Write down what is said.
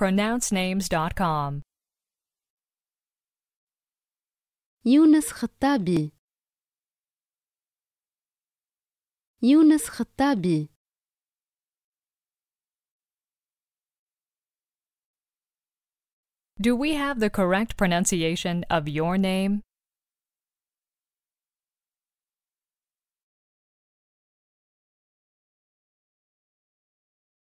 pronouncenames.com. Yunus خطابي Yunus خطابي Do we have the correct pronunciation of your name?